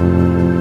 over the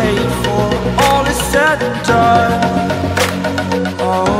paid for, all is said and done. Oh,